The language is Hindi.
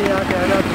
यहाँ कहना